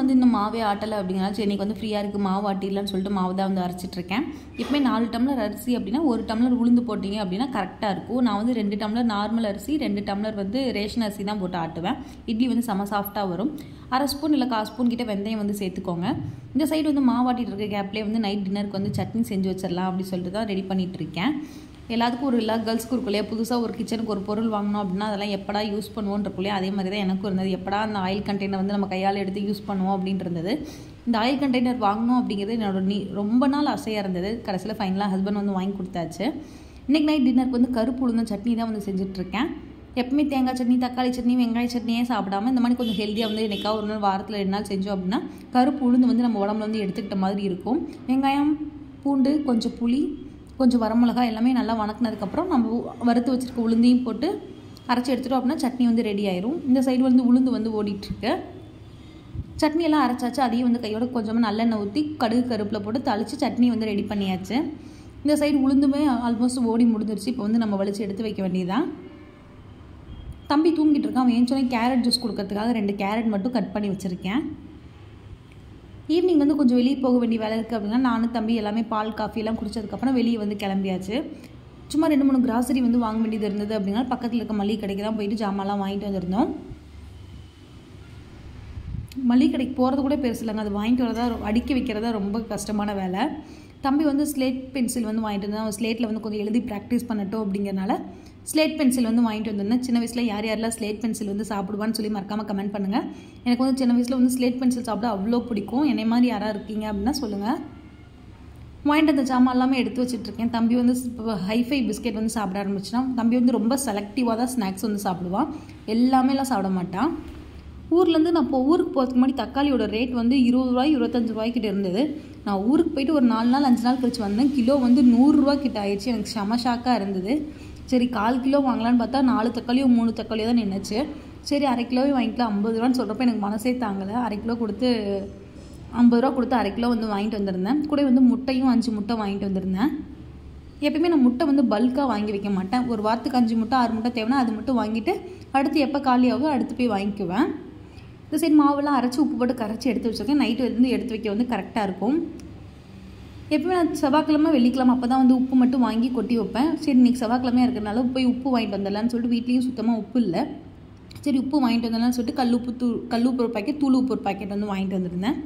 வந்து இந்த மாவே ஆட்டலை அப்படிங்கிறனால சரி இன்னைக்கு வந்து ஃப்ரீயாக இருக்குது மாவு ஆட்டிடலாம்னு சொல்லிட்டு மாவு தான் வந்து அரைச்சிட்ருக்கேன். இப்போமே நாலு டம்ளர் அரிசி அப்படின்னா ஒரு டம்ளர் உளுந்து போட்டிங்க அப்படின்னா கரெக்டாக இருக்கும். நான் வந்து ரெண்டு டம்ளர் நார்மல் அரிசி ரெண்டு டம்ளர் வந்து ரேஷன் அரிசி தான் போட்டு ஆட்டுவேன். இட்லி வந்து செம சாஃப்டாக வரும். அரை ஸ்பூன் இல்லை கால் ஸ்பூன் கிட்ட வெந்தயம் வந்து சேர்த்துக்கோங்க. இந்த சைடு வந்து மாவாட்டிட்டு இருக்க கேப்லேயே வந்து நைட் டின்னருக்கு வந்து சட்னி செஞ்சு வச்சிடலாம் அப்படின்னு சொல்லிட்டு தான் ரெடி பண்ணிகிட்ருக்கேன் எல்லாத்துக்கும் ஒரு எல்லா கேர்ள்ஸ்க்கு இருக்கும் இல்லையா புதுசாக ஒரு கிச்சனுக்கு ஒரு பொருள் வாங்கினோம் அப்படின்னா அதெல்லாம் எப்படா யூஸ் பண்ணுவோன்னு இருக்கும் இல்லையா அதே மாதிரி தான் எனக்கும் இருந்தது. எப்படா அந்த ஆயில் கண்டெய்னர் வந்து நம்ம கையால் எடுத்து யூஸ் பண்ணுவோம் அப்படின்ட்டு இருந்தது. இந்த ஆயில் கண்டெய்னர் வாங்கணும் அப்படிங்கிறது என்னோட நீ ரொம்ப நாள் ஆசையாக இருந்தது. கடைசியில் ஃபைனலாக ஹஸ்பண்ட் வந்து வாங்கி கொடுத்தாச்சு. இன்றைக்கி நைட் டின்னருக்கு வந்து கருப்பு உளுந்த சட்னி தான் வந்து செஞ்சுட்ருக்கேன். எப்பவுமே தேங்காய் சட்னி தக்காளி சட்னி வெங்காய சட்னியே சாப்பிடாம இந்த மாதிரி கொஞ்சம் ஹெல்த்தியாக வந்து என்னைக்கா ஒரு நாள் வாரத்தில் ரெண்டு நாள் செஞ்சோம் அப்படின்னா கருப்பு உளுந்து வந்து நம்ம உடம்புல வந்து எடுத்துக்கிட்ட மாதிரி இருக்கும். வெங்காயம் பூண்டு கொஞ்சம் புளி கொஞ்சம் வரமிளகா எல்லாமே நல்லா வணக்கினதுக்கப்புறம் நம்ம வறுத்து வச்சுருக்க உளுந்தையும் போட்டு அரைச்சி எடுத்துட்டோம் அப்படின்னா சட்னி வந்து ரெடி ஆயிரும். இந்த சைடு வந்து உளுந்து வந்து ஓடிட்டுருக்கு. சட்னி எல்லாம் அரைச்சாச்சு. அதையும் வந்து கையோட கொஞ்சமாக நல்லெண்ணெய் ஊற்றி கடுகு கருப்பில் போட்டு தாளித்து சட்னி வந்து ரெடி பண்ணியாச்சு. இந்த சைடு உளுந்துமே ஆல்மோஸ்ட் ஓடி முடிஞ்சிருச்சு. இப்போ வந்து நம்ம வலிச்சு எடுத்து வைக்க வேண்டியதான் தம்பி தூங்கிட்டு இருக்கான். அவன் ஏஞ்சோடனே கேரட் ஜூஸ் கொடுக்கறதுக்காக ரெண்டு கேரட் மட்டும் கட் பண்ணி வச்சுருக்கேன். ஈவினிங் வந்து கொஞ்சம் வெளியே போக வேண்டிய வேலை இருக்குது அப்படின்னா நானும் தம்பி எல்லாமே பால் காஃபியெல்லாம் குடித்ததுக்கப்புறம் வெளியே வந்து கிளம்பியாச்சு. சும்மா ரெண்டு மூணு கிராசரி வந்து வாங்க வேண்டியது இருந்தது அப்படின்னா பக்கத்தில் இருக்க மளிகை கடைக்கு தான் போயிட்டு ஜாமான்லாம் வாங்கிட்டு வந்திருந்தோம். மளிகை கடைக்கு போகிறது கூட பெருசு இல்லைங்க. அது வாங்கிட்டு வரதா அடிக்க வைக்கிறதா ரொம்ப கஷ்டமான வேலை. தம்பி வந்து ஸ்லேட் பென்சில் வந்து வாங்கிட்டு வந்தான். ஸ்லேட்டில் வந்து கொஞ்சம் எழுதி ப்ராக்டிஸ் பண்ணட்டும் அப்படிங்கிறனால ஸ்லேட் பென்சில் வந்து வாங்கிட்டு வந்திருந்தேன். சின்ன வயசில் யார் யாரெல்லாம் ஸ்லேட் பென்சில் வந்து சாப்பிடுவான்னு சொல்லி மறக்காமல் கமெண்ட் பண்ணுங்கள் எனக்கு வந்து சின்ன வயசில் வந்து ஸ்லேட் பென்சில் சாப்பிட அவ்வளோ பிடிக்கும். என்னை மாதிரி யாராக இருக்கீங்க அப்படின்னா சொல்லுங்கள் வாங்கிட்டு அந்த ஜாமான் எல்லாமே எடுத்து வச்சுட்ருக்கேன். தம்பி வந்து ஹைஃபை பிஸ்கெட் வந்து சாப்பிட ஆரம்பிச்சுன்னா தம்பி வந்து ரொம்ப செலக்டிவாக தான் ஸ்நாக்ஸ் வந்து சாப்பிடுவான். எல்லாமேலாம் சாப்பிட மாட்டான். ஊர்லேருந்து நான் இப்போ ஊருக்கு போகிறதுக்கு முன்னாடி தக்காளியோட ரேட் வந்து இருபது ரூபாய் இருபத்தஞ்சு ரூபாய்க்கிட்ட இருந்தது. நான் ஊருக்கு போயிட்டு ஒரு நாலு நாள் அஞ்சு நாள் கழிச்சு வந்தேன். கிலோ வந்து நூறுரூவா கிட்ட ஆயிடுச்சு. எனக்கு செம ஷாக்காக இருந்தது. சரி கால் கிலோ வாங்கலான்னு பார்த்தா நாலு தக்காளியோ மூணு தக்காளியோ தான் நின்றுச்சு சரி அரை கிலோவே வாங்கிக்கலாம். ஐம்பது ரூபான்னு சொல்கிறப்ப எனக்கு மனசே தாங்கலை. அரை கிலோ கொடுத்து ஐம்பது ரூபா கொடுத்து அரை கிலோ வந்து வாங்கிட்டு வந்திருந்தேன். கூட வந்து முட்டையும் அஞ்சு முட்டை வாங்கிட்டு வந்திருந்தேன். எப்பயுமே நான் முட்டை வந்து பல்காக வாங்கி வைக்க மாட்டேன். ஒரு வாரத்துக்கு அஞ்சு முட்டை ஆறு முட்டை தேவைன்னா அது மட்டும் வாங்கிட்டு அடுத்து எப்போ காலியாகவோ அடுத்து போய் வாங்கிக்குவேன். இந்த சைடு மாவெல்லாம் அரைச்சி உப்பு போட்டு கரைச்சி எடுத்து வச்சுருக்கேன். நைட்டு வந்து எடுத்து வைக்க வந்து கரெக்டாக இருக்கும். எப்பவுமே நான் செவ்வாய்க்கிழமை வெள்ளிக்கிழமை அப்போ தான் வந்து உப்பு மட்டும் வாங்கி கொட்டி வைப்பேன். சரி இன்றைக்கி செவ்வாய்க்கிழமையாக இருக்கிறனால போய் உப்பு வாங்கிட்டு வந்துடலான்னு சொல்லிட்டு வீட்லேயும் சுத்தமாக உப்பு இல்லை. சரி உப்பு வாங்கிட்டு வந்துடலாம்னு சொல்லிட்டு கல் உப்பு தூள் கல் உப்பு ஒரு பாக்கெட் தூள் உப்பு ஒரு பாக்கெட் வந்து வாங்கிட்டு வந்திருந்தேன்.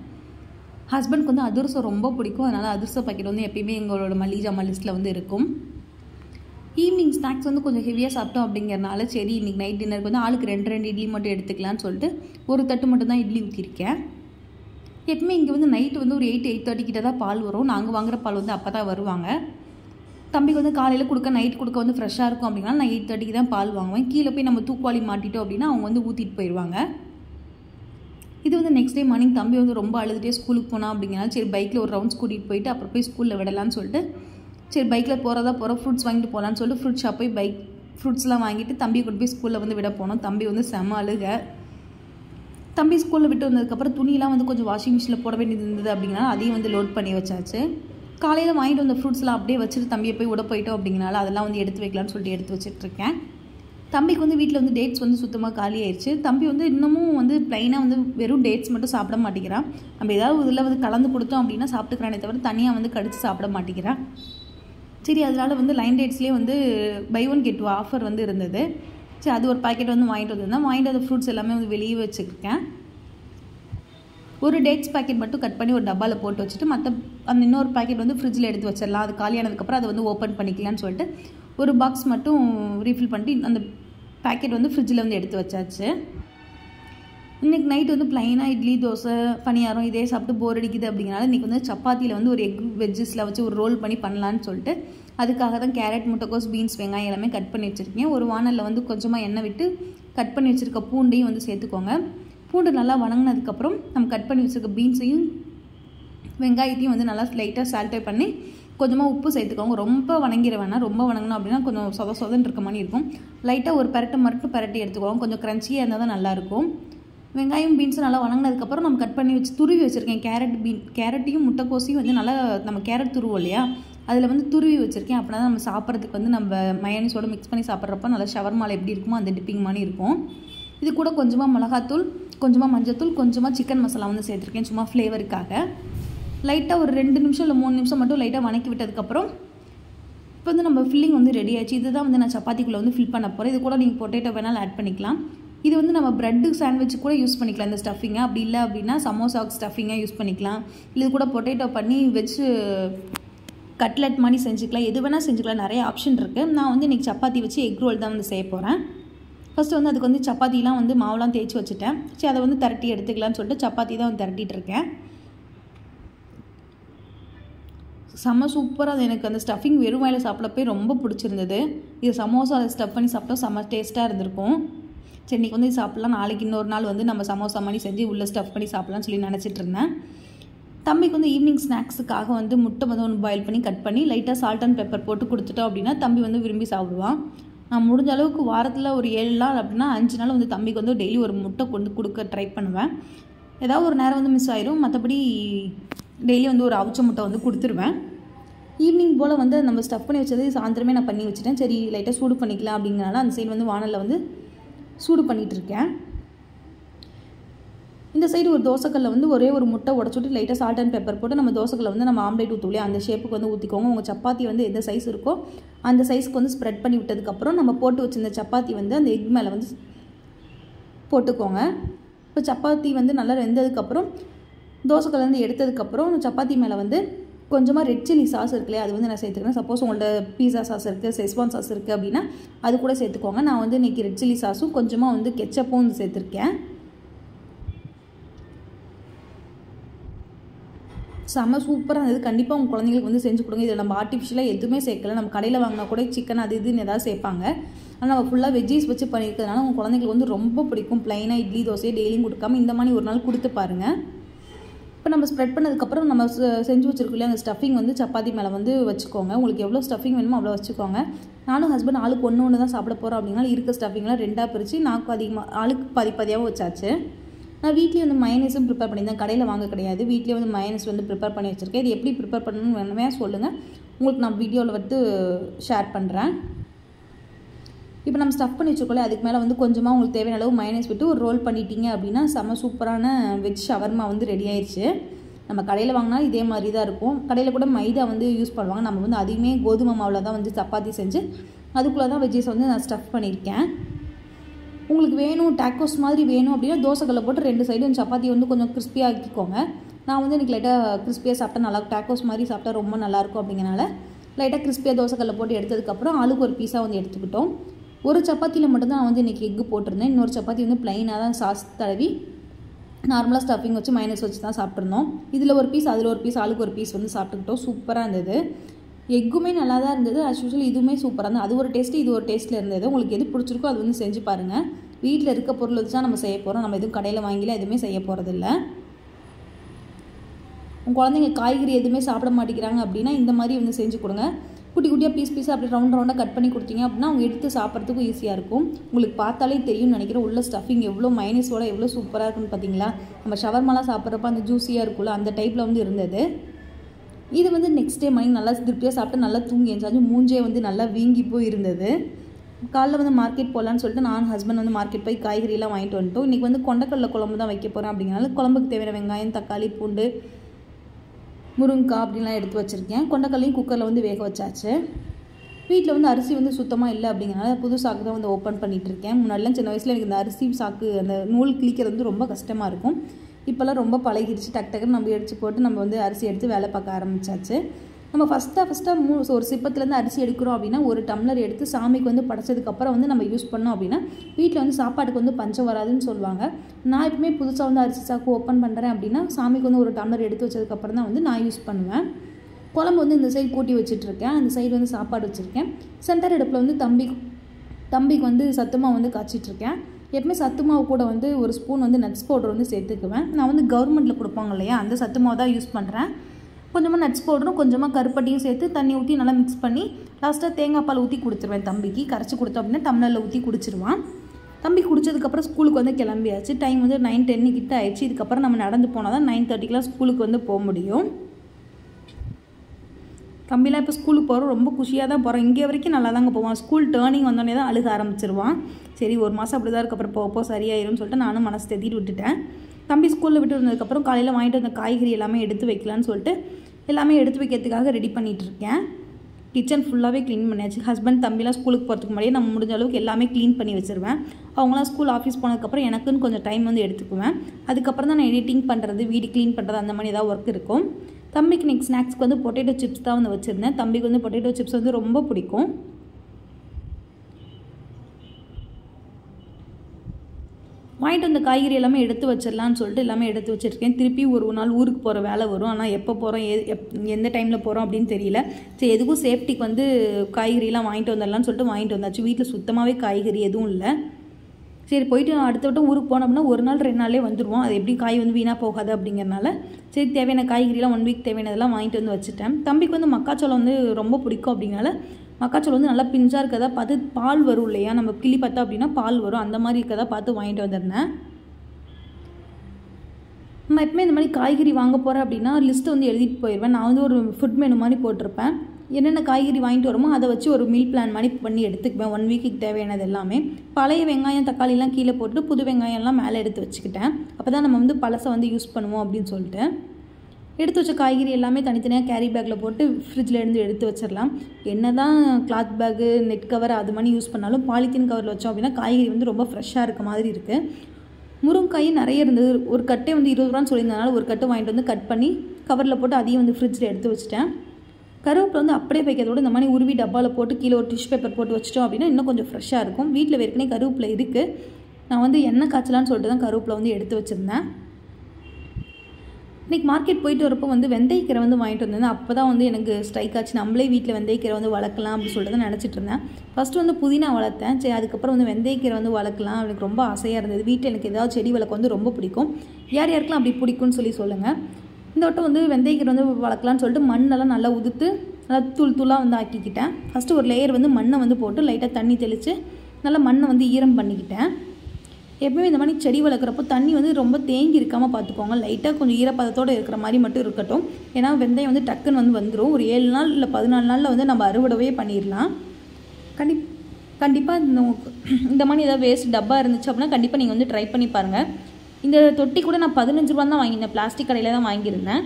ஹஸ்பண்ட்க்கு வந்து அதிரசம் ரொம்ப பிடிக்கும். அதனால் அதிரச பாக்கெட் வந்து எப்பயுமே எங்களோட மளிகை ஜாமான் லிஸ்ட்டில் வந்து இருக்கும். ஈவினிங் ஸ்நாக்ஸ் வந்து கொஞ்சம் ஹெவியாக சாப்பிட்டோம் அப்படிங்கிறனால சரி இன்றைக்கி நைட் டின்னருக்கு வந்து ஆளுக்கு ரெண்டு ரெண்டு இட்லி மட்டும் எடுத்துக்கலான்னு சொல்லிட்டு ஒரு தட்டு மட்டும் தான் இட்லி ஊற்றிருக்கேன் எப்பவுமே இங்கே வந்து நைட்டு வந்து ஒரு எயிட் எயிட் தேர்ட்டி கிட்ட தான் பால் வரும். நாங்கள் வாங்குற பால் வந்து அப்போ தான் வருவாங்க. தம்பிக்கு வந்து காலையில் கொடுக்க நைட் கொடுக்க வந்து ஃப்ரெஷ்ஷாக இருக்கும் அப்படின்னா நான் எயிட் தேர்ட்டிக்கு தான் பால் வாங்குவேன். கீழே போய் நம்ம தூக்குவாளி மாட்டிட்டோம் அப்படின்னா அவங்க வந்து ஊற்றிட்டு போயிடுவாங்க இது வந்து நெக்ஸ்ட் டே மார்னிங் தம்பி வந்து ரொம்ப அழுதுகிட்டே ஸ்கூலுக்கு போனால் அப்படிங்கிறனால சரி பைக்கில் ஒரு ரவுண்ட்ஸ் கூட்டிகிட்டு போயிட்டு அப்புறம் போய் ஸ்கூலில் விடலான்னு சொல்லிட்டு சரி பைக்கில் போகிறதா போகிற ஃப்ரூட்ஸ் வாங்கிட்டு போகலான்னு சொல்லிட்டு ஃப்ரூட் ஷாப் போய் பைக் ஃப்ரூட்ஸ்லாம் வாங்கிட்டு தம்பியை கொண்டு போய் ஸ்கூலில் வந்து விட போனோம். தம்பி வந்து செம அழுக. தம்பி ஸ்கூலில் விட்டு வந்ததுக்கப்புறம் துணியெல்லாம் வந்து கொஞ்சம் வாஷிங் மிஷினில் போட வேண்டியது இருந்தது அப்படிங்கன்னா அதையும் வந்து லோட் பண்ணி வச்சாச்சு. காலையில் வாங்கிட்டு வந்த ஃப்ரூட்ஸ்லாம் அப்படியே வச்சுட்டு தம்பியை போய் விட போயிட்டோம் அப்படிங்கனால அதெல்லாம் வந்து எடுத்து வைக்கலாம்னு சொல்லிட்டு எடுத்து வச்சுட்ருக்கேன் தம்பிக்கு வந்து வீட்டில் வந்து டேட்ஸ் வந்து சுத்தமாக காலி ஆயிடுச்சு தம்பி வந்து இன்னமும் வந்து ப்ளைனாக வந்து வெறும் டேட்ஸ் மட்டும் சாப்பிட மாட்டேங்கிறான் நம்ம ஏதாவது இதில் வந்து கலந்து கொடுத்தோம் அப்படின்னா சாப்பிட்டுக்கிறானே தவிர தனியாக வந்து கடிச்சு சாப்பிட மாட்டேங்கிறான் சரி அதனால் வந்து லைன் டேட்ஸ்லேயே வந்து பை ஒன் கெட் ஆஃபர் வந்து இருந்தது. சரி அது ஒரு பாக்கெட் வந்து வாங்கிட்டு வந்திருந்தேன் வாங்கிட்டு வந்த ஃப்ரூட்ஸ் எல்லாமே வந்து வெளியே வச்சுருக்கேன். ஒரு டேட்ஸ் பாக்கெட் மட்டும் கட் பண்ணி ஒரு டப்பாவில் போட்டு வச்சுட்டு மற்ற அந்த இன்னொரு பாக்கெட் வந்து ஃப்ரிட்ஜில் எடுத்து வச்சிடலாம். அது காலியானதுக்கப்புறம் அதை வந்து ஓப்பன் பண்ணிக்கலாம்னு சொல்லிட்டு ஒரு பாக்ஸ் மட்டும் ரீஃபில் பண்ணிட்டு அந்த பாக்கெட் வந்து ஃப்ரிட்ஜில் வந்து எடுத்து வச்சாச்சு. இன்றைக்கி நைட் வந்து ப்ளைனாக இட்லி தோசை பணியாரம் இதே சாப்பிட்டு போர் அடிக்குது அப்படிங்கிறனால இன்றைக்கி வந்து சப்பாத்தியில் வந்து ஒரு எக் வெஜ்ஜஸில் வச்சு ஒரு ரோல் பண்ணி பண்ணலான்னு சொல்லிட்டு அதுக்காக தான் கேரட் முட்டைக்கோஸ் பீன்ஸ் வெங்காயம் எல்லாமே கட் பண்ணி வச்சுருக்கேன் ஒரு வானலில் வந்து கொஞ்சமாக எண்ணெய் விட்டு கட் பண்ணி வச்சுருக்க பூண்டையும் வந்து சேர்த்துக்கோங்க. பூண்டு நல்லா வணங்கினதுக்கப்புறம் நம்ம கட் பண்ணி வச்சுருக்க பீன்ஸையும் வெங்காயத்தையும் வந்து நல்லா லைட்டாக சால்ட்டை பண்ணி கொஞ்சமாக உப்பு சேர்த்துக்கோங்க. ரொம்ப வணங்கிட வேணாம். ரொம்ப வணங்கணும் அப்படின்னா கொஞ்சம் சொத சொதன்னு இருக்க மாதிரி இருக்கும். லைட்டாக ஒரு பரட்டு மட்டும் பரட்டி எடுத்துக்கோங்க. கொஞ்சம் க்ரன்ச்சியாக இருந்தால் தான் நல்லாயிருக்கும் வெங்காயம் பீன்ஸும் நல்லா வணங்கினதுக்கப்புறம் நம்ம கட் பண்ணி வச்சு துருவி வச்சுருக்கேன். கேரட் பீன் கேரட்டையும் முட்டைக்கோசையும் வந்து நல்லா நம்ம கேரட் துருவோம் இல்லையா? அதில் வந்து துருவி வச்சுருக்கேன். அப்படின்னா நம்ம சாப்பிட்றதுக்கு வந்து நம்ம மயனிஸோடு மிக்ஸ் பண்ணி சாப்பிட்றப்ப நல்லா ஷவர்மால் எப்படி இருக்குமோ அந்த டிப்பிங் மாதிரி இருக்கும். இது கூட கொஞ்சமாக மிளகாத்தூள் கொஞ்சமாக மஞ்சத்தூள் கொஞ்சமாக சிக்கன் மசாலா வந்து சேர்த்துருக்கேன் சும்மா ஃப்ளேவருக்காக லைட்டாக ஒரு ரெண்டு நிமிஷம் இல்லை மூணு நிமிஷம் மட்டும் லைட்டாக வணக்கி விட்டதுக்கப்புறம் இப்போ வந்து நம்ம ஃபில்லிங் வந்து ரெடி ஆச்சு இதுதான் வந்து நான் சப்பாத்திக்குள்ளே வந்து ஃபில் பண்ண போகிறேன் இது கூட நீங்கள் பொட்டேட்டோ வேணாலும் ஆட் பண்ணிக்கலாம். இது வந்து நம்ம ப்ரெட்டு சாண்ட்விச் கூட யூஸ் பண்ணிக்கலாம். இந்த ஸ்டஃபிங்கை அப்படி இல்லை அப்படின்னா சமோசாவுக்கு ஸ்டஃபிங்காக யூஸ் பண்ணிக்கலாம். இல்லை இது கூட பொட்டேட்டோ பண்ணி வச்சு கட்லெட் மாதிரி செஞ்சுக்கலாம் எது வேணால் செஞ்சுக்கலாம் நிறைய ஆப்ஷன் இருக்குது நான் வந்து இன்றைக்கி சப்பாத்தி வச்சு எக் ரோல் தான் வந்து செய்ய போகிறேன் ஃபஸ்ட்டு வந்து அதுக்கு வந்து சப்பாத்திலாம் வந்து மாவுலாம் தேய்ச்சி வச்சுட்டேன். சரி அதை வந்து திரட்டி எடுத்துக்கலாம்னு சொல்லிட்டு சப்பாத்தி தான் வந்து திரட்டிகிட்டு இருக்கேன். செம்ம சூப்பராக அது எனக்கு அந்த ஸ்டஃபிங் வெறும் வாயில் சாப்பிடப்பே ரொம்ப பிடிச்சிருந்தது. இது சமோசா அதை ஸ்டஃப் பண்ணி சாப்பிட்டா செம்ம டேஸ்ட்டாக இருந்திருக்கும். சரி இன்றைக்கி வந்து சாப்பிட்லாம். நாளைக்கு இன்னொரு நாள் வந்து நம்ம சமோசா மாதிரி செஞ்சு உள்ளே ஸ்டஃப் பண்ணி சாப்பிட்லாம்னு சொல்லி நினச்சிட்டு இருந்தேன். தம்பிக்கு வந்து ஈவினிங் ஸ்நாக்ஸுக்காக வந்து முட்டை வந்து ஒன்று பாயில் பண்ணி கட் பண்ணி லைட்டாக சால்ட் அண்ட் பெப்பர் போட்டு கொடுத்துட்டோம் அப்படின்னா தம்பி வந்து விரும்பி சாப்பிடுவான். நான் முடிஞ்ச அளவுக்கு வாரத்தில் ஒரு ஏழு நாள் அப்படின்னா அஞ்சு நாள் வந்து தம்பிக்கு வந்து டெய்லி ஒரு முட்டை கொண்டு கொடுக்க ட்ரை பண்ணுவேன். ஏதாவது ஒரு நேரம் வந்து மிஸ் ஆயிரும். மற்றபடி டெய்லி வந்து ஒரு அவிச்ச முட்டை வந்து கொடுத்துருவேன். ஈவினிங் போல் வந்து நம்ம ஸ்டஃப் பண்ணி வச்சது சாயந்தரமே நான் பண்ணி வச்சுட்டேன். சரி லைட்டாக சூடு பண்ணிக்கலாம் அப்படிங்கிறனால அந்த சைடு வந்து வானலில் வந்து சூடு பண்ணிகிட்டு இருக்கேன். இந்த சைடு ஒரு தோசைக்கல்ல வந்து ஒரே ஒரு முட்டை உடச்சுட்டு லைட்டாக சால்ட் அண்ட் பெப்பர் போட்டு நம்ம தோசைக்கல்ல வந்து நம்ம ஆம்லேட் ஊற்றுலையே அந்த ஷேப்புக்கு வந்து ஊற்றிக்கோங்க உங்கள் சப்பாத்தி வந்து எந்த சைஸ் இருக்கோ அந்த சைஸ்க்கு வந்து ஸ்ப்ரெட் பண்ணி விட்டதுக்கப்புறம் நம்ம போட்டு வச்சுருந்த சப்பாத்தி வந்து அந்த எக் மேலே வந்து போட்டுக்கோங்க. இப்போ சப்பாத்தி வந்து நல்லா வெந்ததுக்கப்புறம் தோசைக்கல்லேருந்து எடுத்ததுக்கப்புறம் சப்பாத்தி மேலே வந்து கொஞ்சமாக ரெட் சில்லி சாஸ் இருக்குல்லையே அது வந்து நான் சேர்த்துக்கிறேன். சப்போஸ் உங்கள்ட்ட பீஸா சாஸ் இருக்குது செஸ்வான் சாஸ் இருக்குது அப்படின்னா அது கூட சேர்த்துக்கோங்க. நான் வந்து இன்றைக்கி ரெட் சில்லி சாஸும் கொஞ்சமாக வந்து கெச்சப்பும் வந்து சேர்த்துருக்கேன். செம்ம சூப்பராக இருந்தது. கண்டிப்பாக உங்கள் குழந்தைங்களுக்கு வந்து செஞ்சு கொடுங்க. இதில் நம்ம ஆர்டிஃபிஷியலாக எதுவுமே சேர்க்கல. நம்ம கடையில் வாங்கினா கூட சிக்கன் அது இதுன்னு ஏதாவது சேர்ப்பாங்க. ஆனால் நம்ம ஃபுல்லாக வெஜ்ஜீஸ் வச்சு பண்ணியிருக்கிறதுனால உங்கள் குழந்தைங்களுக்கு வந்து ரொம்ப பிடிக்கும். ப்ளைனாக இட்லி தோசையை டெய்லியும் கொடுக்காம இந்த மாதிரி ஒரு நாள் கொடுத்து பாருங்கள் இப்போ நம்ம ஸ்ப்ரெட் பண்ணதுக்கப்புறம் நம்ம செஞ்சு வச்சுருக்கோம் இல்லையா? அந்த ஸ்டஃபிங் வந்து சப்பாத்தி மேலே வந்து வச்சுக்கோங்க. உங்களுக்கு எவ்வளோ ஸ்டஃபிங் வேணுமோ அவ்வளோ வச்சுக்கோங்க. நானும் ஹஸ்பண்ட் ஆளுக்கு ஒன்று ஒன்று தான் சாப்பிட போகிறோம் அப்படின்னா இருக்க ஸ்டஃபிங்லாம் ரெண்டாக பிரித்து நாக்கு அதிகமாக ஆளுக்கு பாதி பாதியாகவும் வச்சாச்சு. நான் வீட்லேயே வந்து மயனஸும் ப்ரிப்பேர் பண்ணியிருந்தேன். கடையில் வாங்க கிடையாது. வீட்லேயே வந்து மயனஸ் வந்து ப்ரிப்பேர் பண்ணி வச்சுருக்கேன். இது எப்படி ப்ரிப்பேர் பண்ணணும்னு வேணுமே சொல்லுங்கள் உங்களுக்கு நான் வீடியோவில் வந்து ஷேர் பண்ணுறேன் இப்போ நம்ம ஸ்டஃப் பண்ணி வச்சுக்கோல அதுக்கு மேலே வந்து கொஞ்சமாக உங்களுக்கு தேவையான அளவு மைனஸ் விட்டு ஒரு ரோல் பண்ணிட்டீங்க அப்படின்னா செம சூப்பரான வெஜ் ஷவர்மா வந்து ரெடி ஆயிடுச்சு நம்ம கடையில் வாங்கினா இதே மாதிரி தான் இருக்கும். கடையில் கூட மைதா வந்து யூஸ் பண்ணுவாங்க. நம்ம வந்து அதையுமே கோதுமை மாவில் தான் வந்து சப்பாத்தி செஞ்சு அதுக்குள்ளே தான் வெஜ்ஜஸ் வந்து நான் ஸ்டஃப் பண்ணியிருக்கேன். உங்களுக்கு வேணும் டேக்கோஸ் மாதிரி வேணும் அப்படின்னா தோசைக்கல்ல போட்டு ரெண்டு சைடும் சப்பாத்தி வந்து கொஞ்சம் கிறிஸ்பியாக ஆக்கிக்கோங்க. நான் வந்து எனக்கு லைட்டாக கிறிஸ்பியாக சாப்பிட்டா நல்லா டேக்கோஸ் மாதிரி சாப்பிட்டா ரொம்ப நல்லாயிருக்கும் அப்படிங்கிறனால லைட்டாக கிறிஸ்பியாக தோசைக்கல்ல போட்டு எடுத்ததுக்கப்புறம் ஆளுக்கு ஒரு பீஸாக வந்து எடுத்துக்கிட்டோம். ஒரு சப்பாத்தியில் மட்டும்தான் நான் வந்து இன்றைக்கி எக்கு போட்டிருந்தேன். இன்னொரு சப்பாத்தி வந்து ப்ளைனாக தான் சாஸ் தடவி நார்மலாக ஸ்டஃபிங் வச்சு மைனஸ் வச்சு தான் சாப்பிட்ருந்தோம் இதில் ஒரு பீஸ் அதில் ஒரு பீஸ் ஆளுக்கு ஒரு பீஸ் வந்து சாப்பிட்டுக்கிட்டோம். சூப்பராக இருந்தது. எக்குமே நல்லா தான் இருந்தது. ஆஸ் யூஸ்வல் இதுவுமே சூப்பராக இருந்தது. அது ஒரு டேஸ்ட்டு இது ஒரு டேஸ்ட்டில் இருந்தது. உங்களுக்கு எது பிடிச்சிருக்கோ அது வந்து செஞ்சு பாருங்கள் வீட்டில் இருக்க பொருள் வச்சு தான் நம்ம செய்ய போகிறோம் நம்ம எதுவும் கடையில் வாங்கிலாம் எதுவுமே செய்ய போகிறதில்ல உங்கள் குழந்தைங்க காய்கறி எதுவுமே சாப்பிட மாட்டேங்கிறாங்க அப்படின்னா இந்த மாதிரி வந்து செஞ்சு கொடுங்க. குட்டி குட்டியாக பீஸ் பீஸாக அப்படி ரவுண்ட் ரவுண்டாக கட் பண்ணி கொடுத்தீங்க அப்படின்னா அவங்க எடுத்து சாப்பிட்றதுக்கும் ஈஸியாக இருக்கும். உங்களுக்கு பார்த்தாலே தெரியும்னு நினைக்கிறேன். உள்ள ஸ்டஃபிங் எவ்வளோ மைனஸோட எவ்வளோ சூப்பராக இருக்குன்னு பார்த்தீங்களா? நம்ம ஷவர்மாலாம் சாப்பிட்றப்ப அந்த ஜூஸியாக இருக்கும்ல அந்த டைப்பில் வந்து இருந்தது. இது வந்து நெக்ஸ்ட் டே மைண்ட் நல்லா திருப்தியாக சாப்பிட்டு நல்லா தூங்கி எழுந்தாச்சும் மூஞ்சே வந்து நல்லா வீங்கி போய் இருந்தது காலைல வந்து மார்க்கெட் போகலான்னு சொல்லிட்டு நான் ஹஸ்பண்ட் வந்து மார்க்கெட் போய் காய்கறியெல்லாம் வாங்கிட்டு வந்துட்டோம். இன்றைக்கி வந்து கொண்டக்கடல குழம்பு தான் வைக்க போகிறேன் அப்படிங்கிறனால குழம்புக்கு தேவையான வெங்காயம் தக்காளி பூண்டு முருங்கைக்காய் அப்படின்லாம் எடுத்து வச்சுருக்கேன். கொண்டக்கல்லையும் குக்கரில் வந்து வேக வச்சாச்சு. வீட்டில் வந்து அரிசி வந்து சுத்தமாக இல்லை அப்படிங்கிறனால புது சாக்கு தான் வந்து ஓப்பன் பண்ணிகிட்டு இருக்கேன். முன்னாடிலாம் சின்ன வயசில் எனக்கு இந்த அரிசி சாக்கு அந்த நூல் கிளிக்கிறது வந்து ரொம்ப கஷ்டமாக இருக்கும். இப்போல்லாம் ரொம்ப பழகிடுச்சு. டக் டக்குன்னு நம்ம எடுத்து போட்டு நம்ம வந்து அரிசி எடுத்து வேலை பார்க்க ஆரம்பிச்சாச்சு. நம்ம ஃபஸ்ட்டாக ஃபஸ்ட்டாக மூ ஒரு சிப்பத்துலேருந்து அரிசி எடுக்கிறோம் அப்படின்னா ஒரு டம்ளர் எடுத்து சாமிக்கு வந்து படைச்சதுக்கப்புறம் வந்து நம்ம யூஸ் பண்ணோம் அப்படின்னா வீட்டில் வந்து சாப்பாட்டுக்கு வந்து பஞ்சம் வராதுன்னு சொல்லுவாங்க. நான் எப்பவுமே புதுசாக வந்து அரிசி சாக்கு ஓப்பன் பண்ணுறேன் அப்படின்னா சாமிக்கு வந்து ஒரு டம்ளர் எடுத்து வச்சதுக்கப்புறம் தான் வந்து நான் யூஸ் பண்ணுவேன். குழம்பு வந்து இந்த சைடு கூட்டி வச்சுட்ருக்கேன். அந்த சைடு வந்து சாப்பாடு வச்சுருக்கேன். சென்டர் அடுப்பில் வந்து தம்பி தம்பிக்கு வந்து சத்தமாக வந்து காய்ச்சிட்ருக்கேன். எப்பவுமே சத்து மாவு கூட வந்து ஒரு ஸ்பூன் வந்து நட்ஸ் பவுடர் வந்து சேர்த்துக்குவேன். நான் வந்து கவர்மெண்ட்டில் கொடுப்பாங்க இல்லையா? அந்த சத்து மாவு தான் யூஸ் பண்ணுறேன் கொஞ்சமாக நட்ஸ் பவுடரும் கொஞ்சமாக கருப்பட்டியும் சேர்த்து தண்ணி ஊற்றி நல்லா மிக்ஸ் பண்ணி லாஸ்ட்டாக தேங்காய் பால் ஊற்றி கொடுத்துருவேன் தம்பிக்கு. கரைச்சி கொடுத்தோம் அப்படின்னா டம்ளரில் ஊற்றி குடிச்சிருவான். தம்பி குடிச்சதுக்கப்புறம் ஸ்கூலுக்கு வந்து கிளம்பியாச்சு. டைம் வந்து நைன் டென்னு கிட்ட ஆயிடுச்சு. இதுக்கப்புறம் நம்ம நடந்து போனால் தான் நைன் தேர்ட்டிக்கெலாம் ஸ்கூலுக்கு வந்து போக முடியும். தம்பிலாம் இப்போ ஸ்கூலுக்கு போகிறோம் ரொம்ப குஷியாக தான் போகிறோம் இங்கே வரைக்கும் நல்லா தாங்க போவான். ஸ்கூல் டேர்னிங் வந்தோடனே தான் அழுக ஆரம்பிச்சிருவான். சரி ஒரு மாதம் அப்படி தான் இருக்க போக சரியாயிரும்னு சொல்லிட்டு நானும் மனசு தேத்திட்டு விட்டுட்டேன். தம்பி ஸ்கூலில் விட்டு வந்ததுக்கப்புறம் காலையில் வாங்கிட்டு வந்த காய்கறி எல்லாமே எடுத்து வைக்கலான்னு சொல்லிட்டு எல்லாமே எடுத்து வைக்கிறதுக்காக ரெடி பண்ணிகிட்டு இருக்கேன். கிச்சன் ஃபுல்லாகவே க்ளீன் பண்ணியாச்சு. ஹஸ்பண்ட் தம்பிலாம் ஸ்கூலுக்கு போகிறதுக்கு முன்னாடியே நம்ம முடிஞ்ச அளவுக்கு எல்லாமே க்ளீன் பண்ணி வச்சுருவேன். அவங்களாம் ஸ்கூல் ஆஃபீஸ் போனதுக்கப்புறம் எனக்குன்னு கொஞ்சம் டைம் வந்து எடுத்துக்குவேன். அதுக்கப்புறம் தான் நான் எடிட்டிங் பண்ணுறது வீடு க்ளீன் பண்ணுறது அந்த மாதிரி ஏதாவது ஒர்க் இருக்கும். தம்பிக்கு நெக்ஸ்ட் ஸ்நாக்ஸ்க்கு வந்து பொட்டேட்டோ சிப்ஸ் தான் வந்து வச்சுருந்தேன். தம்பிக்கு வந்து பொட்டேட்டோ சிப்ஸ் வந்து ரொம்ப பிடிக்கும். வாங்கிட்டு வந்த காய்கறி எல்லாமே எடுத்து வச்சிடலான்னு சொல்லிட்டு எல்லாமே எடுத்து வச்சுருக்கேன். திருப்பி ஒரு நாள் ஊருக்கு போகிற வேலை வரும். ஆனால் எப்போ போகிறோம் எ எப் எந்த டைமில் போகிறோம் அப்படின்னு தெரியல. சரி எதுக்கும் சேஃப்டிக்கு வந்து காய்கறிலாம் வாங்கிட்டு வந்துடலாம்னு சொல்லிட்டு வாங்கிட்டு வந்தாச்சு. வீட்டில் சுத்தமாகவே காய்கறி எதுவும் இல்லை. சரி போயிட்டு அடுத்த வட்டம் ஊருக்கு போனோம்னா ஒரு நாள் ரெண்டு நாளே வந்துடுவோம் அது எப்படி காய் வந்து வீணாக போகாது அப்படிங்கிறனால சரி தேவையான காய்கறிலாம் ஒன் வீக் தேவையானதெல்லாம் வாங்கிட்டு வந்து வச்சுட்டேன். தம்பிக்கு வந்து மக்காச்சோளம் வந்து ரொம்ப பிடிக்கும் அப்படிங்கனால மக்காச்சோளம் வந்து நல்லா பிஞ்சாக இருக்கதா பார்த்து பால் வரும் இல்லையா? நம்ம கிளி பார்த்தா அப்படின்னா பால் வரும். அந்த மாதிரி இருக்கதா பார்த்து வாங்கிட்டு வந்திருந்தேன். நம்ம எப்பவுமே இந்த மாதிரி காய்கறி வாங்க போகிறேன் அப்படின்னா லிஸ்ட்டு வந்து எழுதிட்டு போயிடுவேன் நான் வந்து ஒரு ஃபுட் மெனு மாதிரி போட்டிருப்பேன். என்னென்ன காய்கறி வாங்கிட்டு வரமோ அதை வச்சு ஒரு மீல் பிளான் மாதிரி பண்ணி எடுத்துக்குவேன். ஒன் வீக்குக்கு தேவையானது எல்லாமே. பழைய வெங்காயம் தக்காளிலாம் கீழே போட்டு புது வெங்காயம்லாம் மேலே எடுத்து வச்சுக்கிட்டேன். அப்போ தான் நம்ம வந்து பழசை வந்து யூஸ் பண்ணுவோம் அப்படின்னு சொல்லிட்டு. எடுத்து வச்ச காய்கறி எல்லாமே தனித்தனியாக கேரி பேக்கில் போட்டு ஃப்ரிட்ஜில் இருந்து எடுத்து வச்சிடலாம். என்ன தான் கிளாத் பேக்கு நெட் கவர் அது மாதிரி யூஸ் பண்ணாலும் பாலித்தீன் கவரில் வச்சோம் அப்படின்னா காய்கறி வந்து ரொம்ப ஃப்ரெஷ்ஷாக இருக்க மாதிரி இருக்குது முருங்காய் நிறைய இருந்தது. ஒரு கட்டே வந்து இருபது ரூபான்னு சொல்லியிருந்தனால ஒரு கட்டை வாங்கிட்டு வந்து கட் பண்ணி கவரில் போட்டு அதையும் வந்து ஃப்ரிட்ஜில் எடுத்து வச்சுட்டேன். கருவேப்பிலை வந்து அப்படியே வைக்கிறதோட இந்த மாதிரி உருவி டப்பாவில் போட்டு கீழே ஒரு டிஷ் பேப்பர் போட்டு வச்சிட்டோம் அப்படின்னா இன்னும் கொஞ்சம் ஃப்ரெஷ்ஷாக இருக்கும். வீட்டில் ஏற்கனவே கருவேப்பிலை இருக்குது நான் வந்து எண்ணெய் காய்ச்சலான்னு சொல்லிட்டு தான் கருவேப்பிலை வந்து எடுத்து வச்சுருந்தேன். இன்றைக்கி மார்க்கெட் போயிட்டு வரப்போ வந்து வெந்தயக்கீரை வந்து வாங்கிட்டு வந்தேன். அப்போ தான் வந்து எனக்கு ஸ்ட்ரைக் ஆச்சு. நம்மளே வீட்டில் வெந்தயக்கீரை வந்து வளர்க்கலாம் அப்படின்னு சொல்லிட்டு தான் நினச்சிட்டு இருந்தேன். ஃபஸ்ட்டு வந்து புதினா வளர்த்தேன். சரி அதுக்கப்புறம் வந்து வெந்தயக்கீரை வந்து வளர்க்கலாம். எனக்கு ரொம்ப ஆசையாக இருந்தது. வீட்டில் எனக்கு ஏதாவது செடி வளர்க்க வந்து ரொம்ப பிடிக்கும். யார் யாருக்கெல்லாம் அப்படி பிடிக்கும்னு சொல்லி சொல்லுங்கள் இந்த வட்டம் வந்து வெந்தயக்கீரை வந்து வளர்க்கலான்னு சொல்லிட்டு மண்ணெல்லாம் நல்லா உதுத்து நல்லா தூள் தூளாக வந்து ஆக்கிக்கிட்டேன். ஃபஸ்ட்டு ஒரு லேயர் வந்து மண்ணை வந்து போட்டு லைட்டாக தண்ணி தெளித்து நல்லா மண்ணை வந்து ஈரம் பண்ணிக்கிட்டேன். எப்பவுமே இந்த மாதிரி செடி வளர்க்குறப்போ தண்ணி வந்து ரொம்ப தேங்கி இருக்காமல் பார்த்துக்கோங்க. லைட்டாக கொஞ்சம் ஈரப்பதத்தோடு இருக்கிற மாதிரி மட்டும் இருக்கட்டும். ஏன்னா வெந்தயம் வந்து டக்குன்னு வந்து வந்துடும் ஒரு ஏழு நாள் இல்லை பதினாலு நாளில் வந்து நம்ம அறுவடவே பண்ணிடலாம். கண்டி கண்டிப்பாக இந்த இந்த மாதிரி ஏதாவது வேஸ்ட் டப்பா இருந்துச்சு அப்படின்னா கண்டிப்பாக நீங்கள் வந்து ட்ரை பண்ணி பாருங்கள் இந்த தொட்டி கூட நான் பதினஞ்சு ரூபா தான் வாங்கியிருந்தேன். பிளாஸ்டிக் கடையில் தான் வாங்கியிருந்தேன்.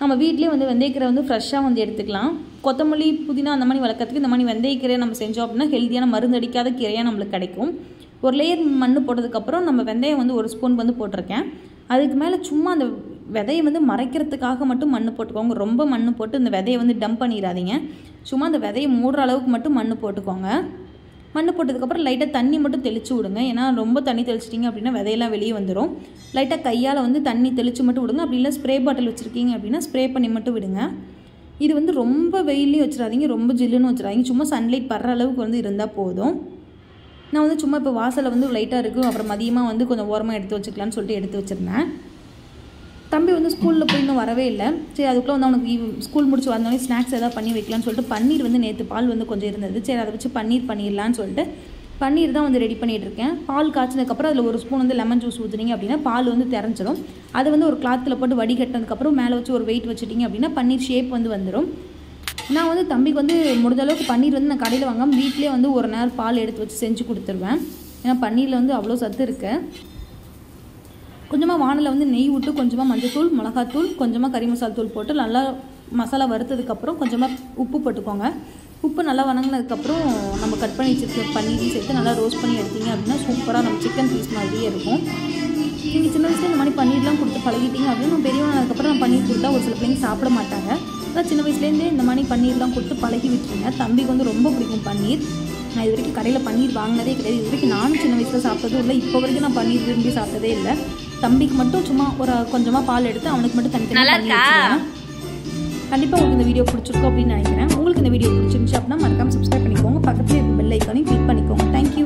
நம்ம வீட்லேயே வந்து வெந்தயக்கீரை வந்து ஃப்ரெஷ்ஷாக வந்து எடுத்துக்கலாம். கொத்தமல்லி புதினா அந்த மாதிரி வளர்க்கறதுக்கு இந்த மாதிரி வெந்தயக்கீரை நம்ம செஞ்சோம் அப்படின்னா ஹெல்த்தியான மருந்து அடிக்காத கீரையாக நம்மளுக்கு கிடைக்கும். ஒரு லேயர் மண் போட்டதுக்கப்புறம் நம்ம வெந்தயம் வந்து ஒரு ஸ்பூன் வந்து போட்டிருக்கேன். அதுக்கு மேலே சும்மா அந்த விதையை வந்து மறைக்கிறதுக்காக மட்டும் மண் போட்டுக்கோங்க. ரொம்ப மண் போட்டு இந்த விதையை வந்து டம்ப் பண்ணிடாதீங்க. சும்மா அந்த விதையை மூடுற அளவுக்கு மட்டும் மண் போட்டுக்கோங்க. மண் போட்டதுக்கப்புறம் லைட்டாக தண்ணி மட்டும் தெளித்து விடுங்க. ஏன்னா ரொம்ப தண்ணி தெளிச்சிட்டிங்க அப்படின்னா விதையெல்லாம் வெளியே வந்துடும் லைட்டாக கையால் வந்து தண்ணி தெளித்து மட்டும் விடுங்க. அப்படி இல்லை ஸ்ப்ரே பாட்டில் வச்சுருக்கீங்க அப்படின்னா ஸ்ப்ரே பண்ணி மட்டும் விடுங்க. இது வந்து ரொம்ப வெயிலையும் வச்சிடாதீங்க. ரொம்ப ஜில்லுன்னு வச்சிடாதீங்க. சும்மா சன்லைட் படுற அளவுக்கு வந்து இருந்தால் போதும். நான் வந்து சும்மா இப்போ வாசலில் வந்து லைட்டாக இருக்கும் அப்புறம் மதியமாக வந்து கொஞ்சம் ஓரமாக எடுத்து வச்சுக்கலான்னு சொல்லிட்டு எடுத்து வச்சுருந்தேன். தம்பி வந்து ஸ்கூலில் போய் இன்னும் வரவே இல்லை. சரி அதுக்குள்ளே வந்து அவனுக்கு ஸ்கூல் முடிச்சு வந்தோடனே ஸ்நாக்ஸ் எதாவது பண்ணி வைக்கலாம்னு சொல்லிட்டு பன்னீர் வந்து நேற்று பால் வந்து கொஞ்சம் இருந்தது. சரி அதை வச்சு பன்னீர் பண்ணிடலான்னு சொல்லிட்டு பன்னீர் தான் வந்து ரெடி பண்ணிகிட்டு இருக்கேன். பால் காய்ச்சினதுக்கப்புறம் அதில் ஒரு ஸ்பூன் வந்து லெமன் ஜூஸ் ஊற்றுனீங்க அப்படின்னா பால் வந்து திறஞ்சிடும் அதை வந்து ஒரு கிளாத்தில் போட்டு வடிகட்டினதுக்கப்புறம் மேலே வச்சு ஒரு வெயிட் வச்சுட்டிங்க அப்படின்னா பன்னீர் ஷேப் வந்து வந்துடும் நான் வந்து தம்பிக்கு வந்து முடிஞ்ச அளவுக்கு பன்னீர் வந்து நான் கடையில் வாங்காமல் வீட்டிலே வந்து ஒரு நேரம் பால் எடுத்து வச்சு செஞ்சு கொடுத்துருவேன். ஏன்னா பன்னீரில் வந்து அவ்வளோ சத்து இருக்குது கொஞ்சமாக வானலில் வந்து நெய் விட்டு கொஞ்சமாக மஞ்சத்தூள் மிளகாத்தூள் கொஞ்சமாக கறி மசால் தூள் போட்டு நல்லா மசாலா வறுத்ததுக்கப்புறம் கொஞ்சமாக உப்பு போட்டுக்கோங்க. உப்பு நல்லா வணங்கினதுக்கப்புறம் நம்ம கட் பண்ணி வச்சுருக்க பன்னீரையும் சேர்த்து நல்லா ரோஸ்ட் பண்ணி எடுத்தீங்க அப்படின்னா சூப்பராக நம்ம சிக்கன் பீஸ் மாதிரியே இருக்கும். நீங்கள் சின்ன வயசுல இந்த மாதிரி பன்னீர்லாம் கொடுத்து பழகிட்டீங்க அப்படின்னா நம்ம பெரியவனதுக்கப்புறம் நம்ம பன்னீர் கொடுத்தா ஒரு சில பிள்ளைங்க சாப்பிட மாட்டாங்க. அதான் சின்ன வயசுலேருந்தே இந்த மாதிரி பன்னீர்லாம் கொடுத்து பழகி விட்டுருங்க தம்பிக்கு வந்து ரொம்ப பிடிக்கும் பன்னீர். நான் இது வரைக்கும் கடையில் பன்னீர் வாங்கினதே கிடையாது. இது வரைக்கும் நானும் சின்ன வயசில் சாப்பிட்டதும் இல்லை. இப்போ வரைக்கும் நான் பன்னீர் விரும்பி சாப்பிட்டதே இல்லை. தம்பிக்கு மட்டும் சும்மா ஒரு கொஞ்சமாக பால் எடுத்து அவனுக்கு மட்டும் தனித்தனியாக கண்டிப்பாக உங்களுக்கு இந்த வீடியோ பிடிச்சிருக்கும் அப்படின்னு நினைக்கிறேன். உங்களுக்கு இந்த வீடியோ பிடிச்சிருந்துச்சு அப்படின்னா மறக்காம சப்ஸ்கிரைப் பண்ணிக்கோங்க. பக்கத்துல இருக்க பெல் ஐக்கானையும் கிளிக் பண்ணிக்கோங்க. தேங்க்யூ